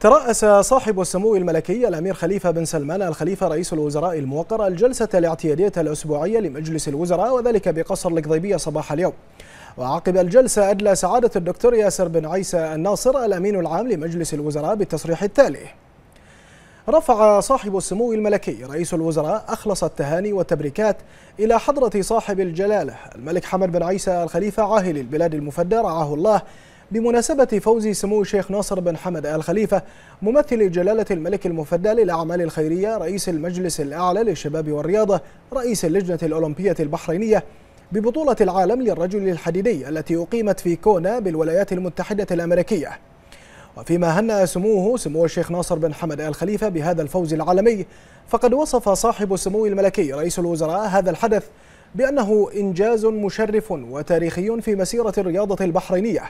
ترأس صاحب السمو الملكي الأمير خليفة بن سلمان الخليفة رئيس الوزراء الموقر الجلسة الاعتيادية الأسبوعية لمجلس الوزراء وذلك بقصر القضيبية صباح اليوم. وعقب الجلسة أدلى سعادة الدكتور ياسر بن عيسى الناصر الأمين العام لمجلس الوزراء بالتصريح التالي. رفع صاحب السمو الملكي رئيس الوزراء أخلص التهاني والتبريكات إلى حضرة صاحب الجلالة الملك حمد بن عيسى الخليفة عاهل البلاد المفدى رعاه الله بمناسبة فوز سمو الشيخ ناصر بن حمد آل خليفة ممثل جلالة الملك المفدى للأعمال الخيرية رئيس المجلس الأعلى للشباب والرياضة رئيس اللجنة الأولمبية البحرينية ببطولة العالم للرجل الحديدي التي أقيمت في كونا بالولايات المتحدة الأمريكية. وفيما هنأ سموه سمو الشيخ ناصر بن حمد آل خليفة بهذا الفوز العالمي فقد وصف صاحب السمو الملكي رئيس الوزراء هذا الحدث بأنه إنجاز مشرف وتاريخي في مسيرة الرياضة البحرينية.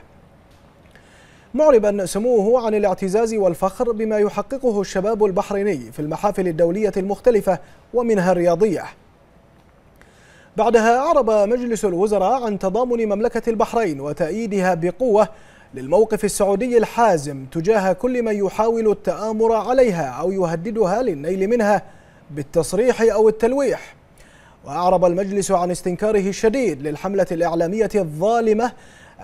معربا سموه عن الاعتزاز والفخر بما يحققه الشباب البحريني في المحافل الدولية المختلفة ومنها الرياضية. بعدها أعرب مجلس الوزراء عن تضامن مملكة البحرين وتأييدها بقوة للموقف السعودي الحازم تجاه كل من يحاول التآمر عليها أو يهددها للنيل منها بالتصريح أو التلويح. وأعرب المجلس عن استنكاره الشديد للحملة الإعلامية الظالمة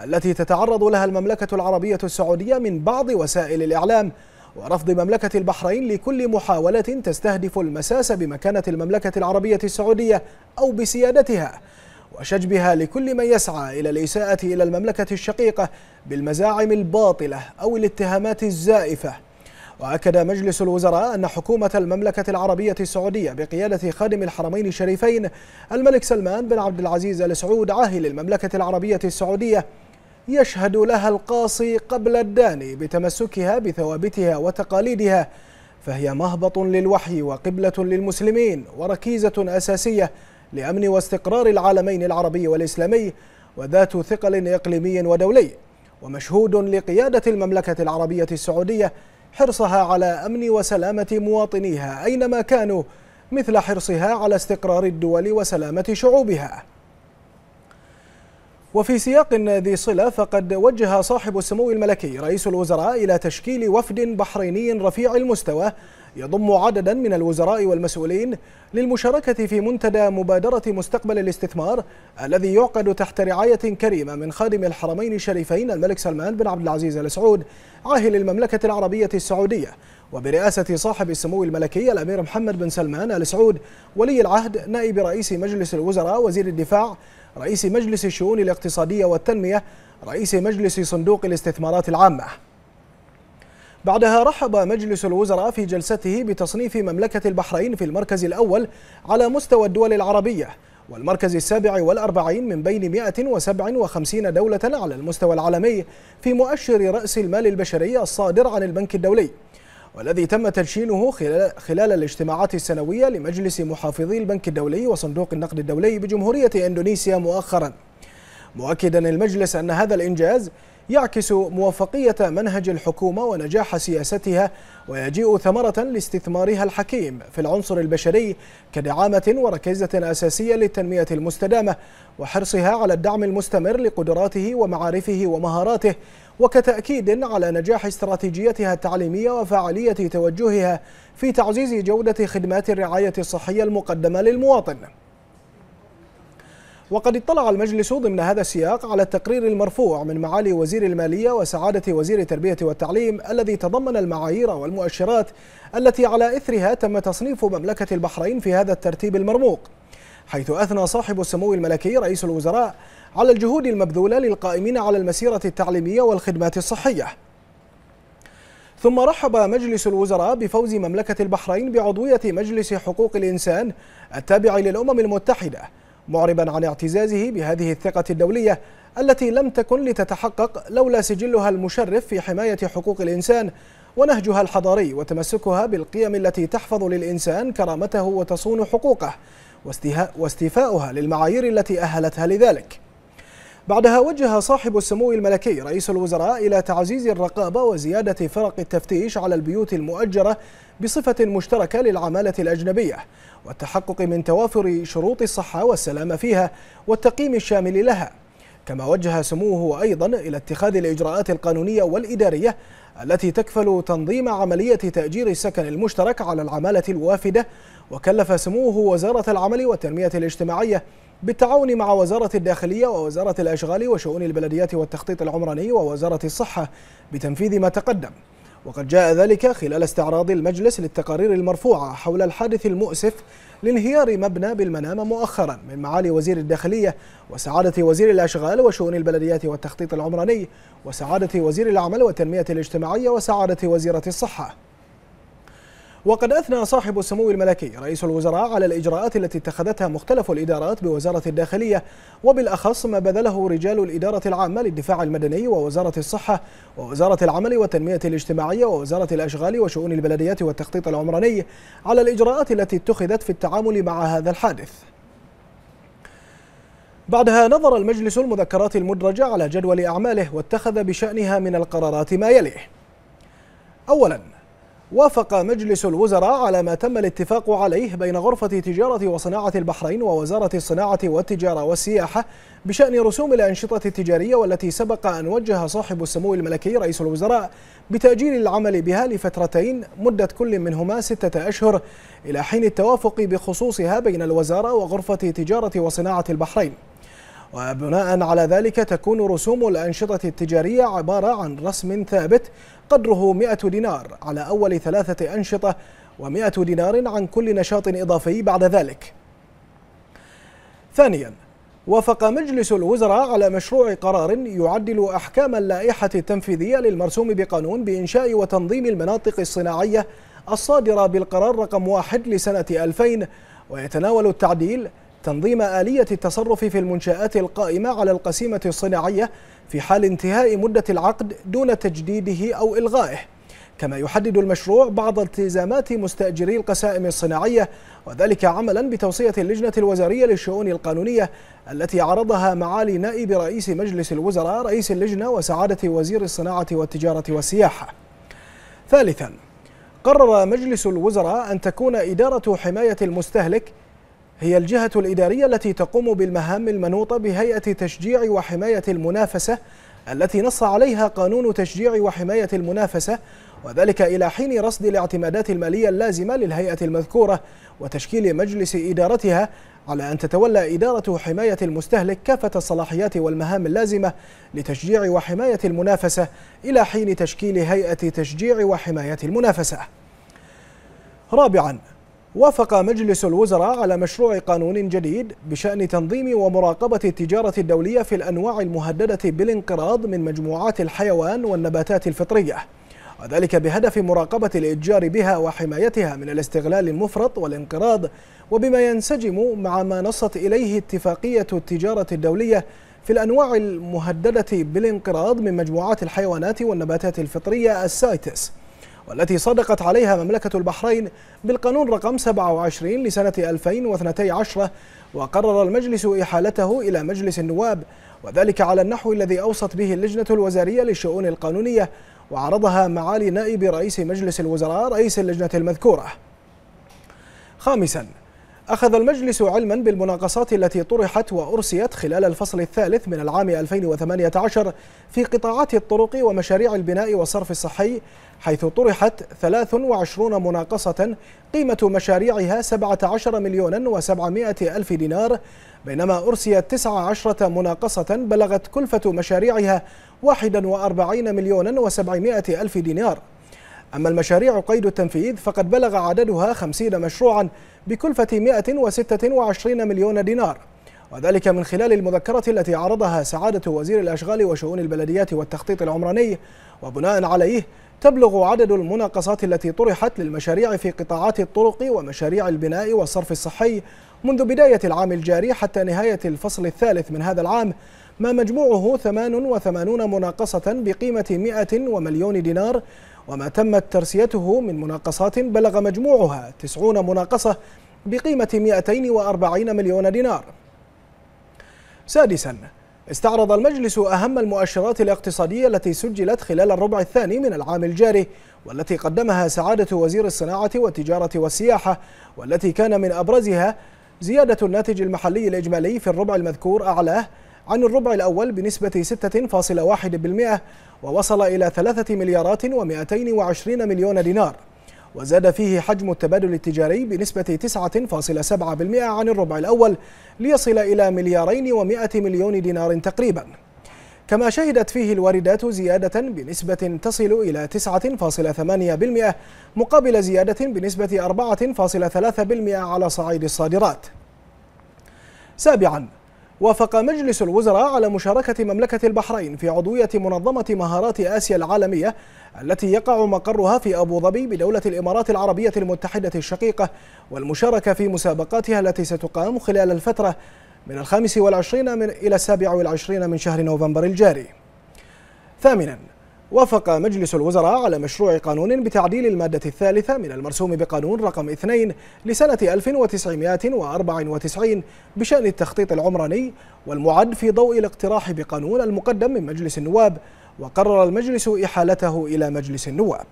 التي تتعرض لها المملكة العربية السعودية من بعض وسائل الإعلام ورفض مملكة البحرين لكل محاولة تستهدف المساس بمكانة المملكة العربية السعودية أو بسيادتها وشجبها لكل من يسعى إلى الإساءة إلى المملكة الشقيقة بالمزاعم الباطلة أو الاتهامات الزائفة. وأكد مجلس الوزراء أن حكومة المملكة العربية السعودية بقيادة خادم الحرمين الشريفين الملك سلمان بن عبد العزيز ال سعود عاهل المملكة العربية السعودية يشهد لها القاصي قبل الداني بتمسكها بثوابتها وتقاليدها فهي مهبط للوحي وقبلة للمسلمين وركيزة أساسية لأمن واستقرار العالمين العربي والإسلامي وذات ثقل إقليمي ودولي ومشهود لقيادة المملكة العربية السعودية حرصها على أمن وسلامة مواطنيها أينما كانوا مثل حرصها على استقرار الدول وسلامة شعوبها. وفي سياق ذي صلة فقد وجه صاحب السمو الملكي رئيس الوزراء إلى تشكيل وفد بحريني رفيع المستوى يضم عددا من الوزراء والمسؤولين للمشاركة في منتدى مبادرة مستقبل الاستثمار الذي يعقد تحت رعاية كريمة من خادم الحرمين الشريفين الملك سلمان بن عبد العزيز ال سعود عاهل المملكة العربية السعودية وبرئاسة صاحب السمو الملكي الأمير محمد بن سلمان ال سعود ولي العهد نائب رئيس مجلس الوزراء وزير الدفاع رئيس مجلس الشؤون الاقتصادية والتنمية رئيس مجلس صندوق الاستثمارات العامة. بعدها رحب مجلس الوزراء في جلسته بتصنيف مملكة البحرين في المركز الأول على مستوى الدول العربية والمركز السابع والأربعين من بين 157 دولة على المستوى العالمي في مؤشر رأس المال البشري الصادر عن البنك الدولي. والذي تم تدشينه خلال الاجتماعات السنوية لمجلس محافظي البنك الدولي وصندوق النقد الدولي بجمهورية إندونيسيا مؤخرا. مؤكدا المجلس أن هذا الإنجاز يعكس موفقية منهج الحكومة ونجاح سياستها ويجيء ثمرة لاستثمارها الحكيم في العنصر البشري كدعامة وركيزة أساسية للتنمية المستدامة وحرصها على الدعم المستمر لقدراته ومعارفه ومهاراته وكتأكيد على نجاح استراتيجيتها التعليمية وفعالية توجهها في تعزيز جودة خدمات الرعاية الصحية المقدمة للمواطن. وقد اطلع المجلس ضمن هذا السياق على التقرير المرفوع من معالي وزير المالية وسعادة وزير التربية والتعليم الذي تضمن المعايير والمؤشرات التي على إثرها تم تصنيف مملكة البحرين في هذا الترتيب المرموق. حيث أثنى صاحب السمو الملكي رئيس الوزراء على الجهود المبذولة للقائمين على المسيرة التعليمية والخدمات الصحية. ثم رحب مجلس الوزراء بفوز مملكة البحرين بعضوية مجلس حقوق الإنسان التابع للأمم المتحدة معربا عن اعتزازه بهذه الثقة الدولية التي لم تكن لتتحقق لولا سجلها المشرف في حماية حقوق الإنسان ونهجها الحضاري وتمسكها بالقيم التي تحفظ للإنسان كرامته وتصون حقوقه واستيفاؤها للمعايير التي أهلتها لذلك. بعدها وجه صاحب السمو الملكي رئيس الوزراء إلى تعزيز الرقابة وزيادة فرق التفتيش على البيوت المؤجرة بصفة مشتركة للعمالة الأجنبية والتحقق من توافر شروط الصحة والسلامة فيها والتقييم الشامل لها. كما وجه سموه أيضا إلى اتخاذ الإجراءات القانونية والإدارية التي تكفل تنظيم عملية تأجير السكن المشترك على العمالة الوافدة. وكلف سموه وزارة العمل والتنمية الاجتماعية بالتعاون مع وزارة الداخلية ووزارة الأشغال وشؤون البلديات والتخطيط العمراني ووزارة الصحة بتنفيذ ما تقدم. وقد جاء ذلك خلال استعراض المجلس للتقارير المرفوعة حول الحادث المؤسف لانهيار مبنى بالمنامة مؤخرا من معالي وزير الداخلية وسعادة وزير الأشغال وشؤون البلديات والتخطيط العمراني وسعادة وزير العمل والتنمية الاجتماعية وسعادة وزيرة الصحة. وقد أثنى صاحب السمو الملكي رئيس الوزراء على الإجراءات التي اتخذتها مختلف الإدارات بوزارة الداخلية وبالأخص ما بذله رجال الإدارة العامة للدفاع المدني ووزارة الصحة ووزارة العمل والتنمية الاجتماعية ووزارة الأشغال وشؤون البلديات والتخطيط العمراني على الإجراءات التي اتخذت في التعامل مع هذا الحادث. بعدها نظر المجلس المذكرات المدرجة على جدول أعماله واتخذ بشأنها من القرارات ما يليه. أولاً وافق مجلس الوزراء على ما تم الاتفاق عليه بين غرفة تجارة وصناعة البحرين ووزارة الصناعة والتجارة والسياحة بشأن رسوم الأنشطة التجارية والتي سبق أن وجه صاحب السمو الملكي رئيس الوزراء بتأجيل العمل بها لفترتين مدة كل منهما ستة أشهر إلى حين التوافق بخصوصها بين الوزارة وغرفة تجارة وصناعة البحرين. وبناء على ذلك تكون رسوم الأنشطة التجارية عبارة عن رسم ثابت قدره 100 دينار على أول ثلاثة أنشطة و100 دينار عن كل نشاط إضافي بعد ذلك. ثانيا وافق مجلس الوزراء على مشروع قرار يعدل أحكام اللائحة التنفيذية للمرسوم بقانون بإنشاء وتنظيم المناطق الصناعية الصادرة بالقرار رقم واحد لسنة 2000 ويتناول التعديل تنظيم آلية التصرف في المنشآت القائمة على القسيمة الصناعية في حال انتهاء مدة العقد دون تجديده أو إلغائه. كما يحدد المشروع بعض التزامات مستأجري القسائم الصناعية وذلك عملا بتوصية اللجنة الوزارية للشؤون القانونية التي عرضها معالي نائب رئيس مجلس الوزراء رئيس اللجنة وسعادة وزير الصناعة والتجارة والسياحة. ثالثا قرر مجلس الوزراء أن تكون إدارة حماية المستهلك هي الجهة الإدارية التي تقوم بالمهام المنوطة بهيئة تشجيع وحماية المنافسة التي نص عليها قانون تشجيع وحماية المنافسة وذلك إلى حين رصد الاعتمادات المالية اللازمة للهيئة المذكورة وتشكيل مجلس إدارتها على أن تتولى إدارة حماية المستهلك كافة الصلاحيات والمهام اللازمة لتشجيع وحماية المنافسة إلى حين تشكيل هيئة تشجيع وحماية المنافسة. رابعاً وافق مجلس الوزراء على مشروع قانون جديد بشأن تنظيم ومراقبة التجارة الدولية في الأنواع المهددة بالانقراض من مجموعات الحيوان والنباتات الفطرية. وذلك بهدف مراقبة الإتجار بها وحمايتها من الاستغلال المفرط والانقراض وبما ينسجم مع ما نصت إليه اتفاقية التجارة الدولية في الأنواع المهددة بالانقراض من مجموعات الحيوانات والنباتات الفطرية السايتس. والتي صدقت عليها مملكة البحرين بالقانون رقم 27 لسنة 2012 وقرر المجلس إحالته إلى مجلس النواب وذلك على النحو الذي أوصت به اللجنة الوزارية للشؤون القانونية وعرضها معالي نائب رئيس مجلس الوزراء رئيس اللجنة المذكورة. خامساً أخذ المجلس علما بالمناقصات التي طرحت وأرسيت خلال الفصل الثالث من العام 2018 في قطاعات الطرق ومشاريع البناء والصرف الصحي حيث طرحت 23 مناقصة قيمة مشاريعها 17 مليون و700 ألف دينار بينما أرسيت 19 مناقصة بلغت كلفة مشاريعها 41 مليون و700 ألف دينار. أما المشاريع قيد التنفيذ فقد بلغ عددها 50 مشروعا بكلفة 126 مليون دينار. وذلك من خلال المذكرة التي عرضها سعادة وزير الأشغال وشؤون البلديات والتخطيط العمراني. وبناء عليه تبلغ عدد المناقصات التي طرحت للمشاريع في قطاعات الطرق ومشاريع البناء والصرف الصحي منذ بداية العام الجاري حتى نهاية الفصل الثالث من هذا العام. ما مجموعه 88 مناقصة بقيمة 100 ومليون دينار وما تمت ترسيته من مناقصات بلغ مجموعها 90 مناقصة بقيمة 240 مليون دينار. سادسا استعرض المجلس أهم المؤشرات الاقتصادية التي سجلت خلال الربع الثاني من العام الجاري والتي قدمها سعادة وزير الصناعة والتجارة والسياحة والتي كان من أبرزها زيادة الناتج المحلي الإجمالي في الربع المذكور أعلاه عن الربع الأول بنسبة 6.1% ووصل إلى 3 مليارات و220 مليون دينار. وزاد فيه حجم التبادل التجاري بنسبة 9.7% عن الربع الأول ليصل إلى مليارين و100 مليون دينار تقريباً. كما شهدت فيه الواردات زيادة بنسبة تصل إلى 9.8% مقابل زيادة بنسبة 4.3% على صعيد الصادرات. سابعا وافق مجلس الوزراء على مشاركة مملكة البحرين في عضوية منظمة مهارات آسيا العالمية التي يقع مقرها في أبو ظبي بدولة الإمارات العربية المتحدة الشقيقة والمشاركة في مسابقاتها التي ستقام خلال الفترة من الخامس والعشرين من إلى السابع والعشرين من شهر نوفمبر الجاري. ثامنا وافق مجلس الوزراء على مشروع قانون بتعديل المادة الثالثة من المرسوم بقانون رقم 2 لسنة 1994 بشأن التخطيط العمراني والمعد في ضوء الاقتراح بقانون المقدم من مجلس النواب وقرر المجلس إحالته إلى مجلس النواب.